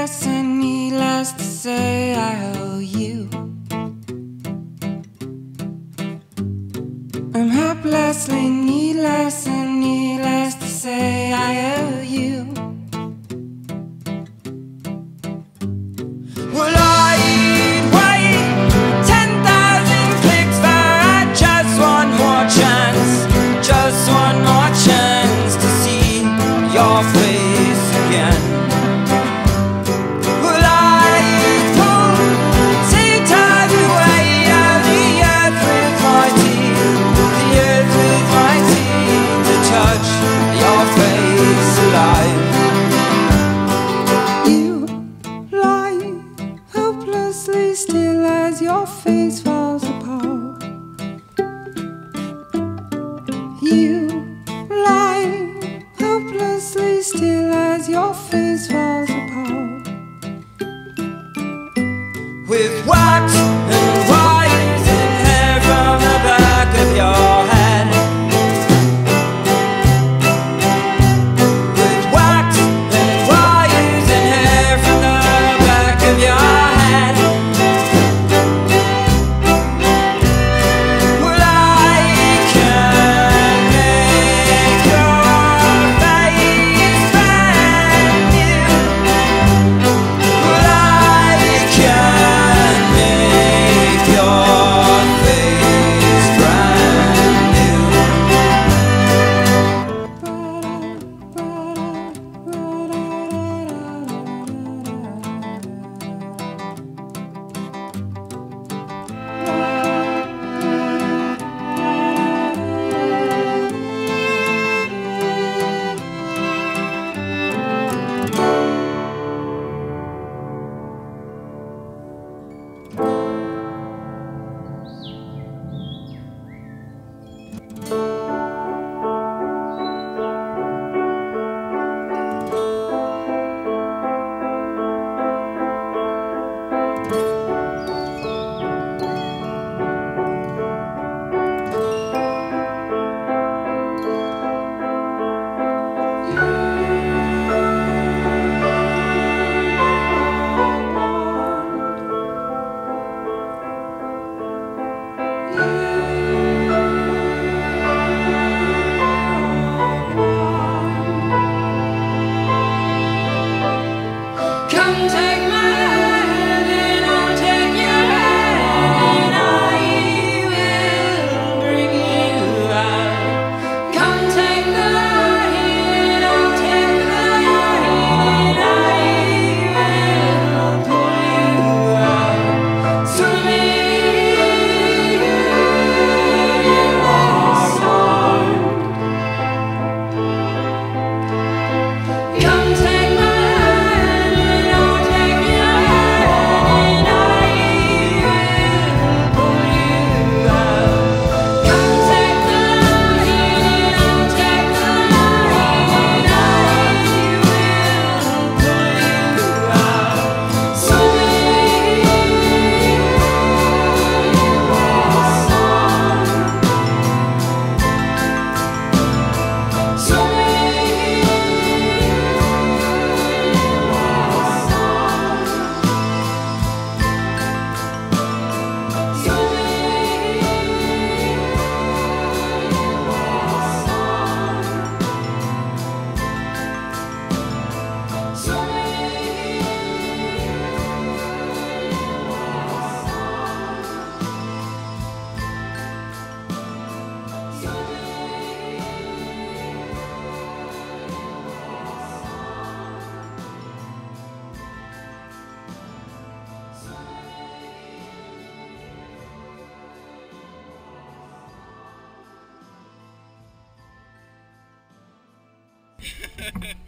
guess need needless to say I owe you. I'm helplessly needless. still as your face Ha ha ha ha!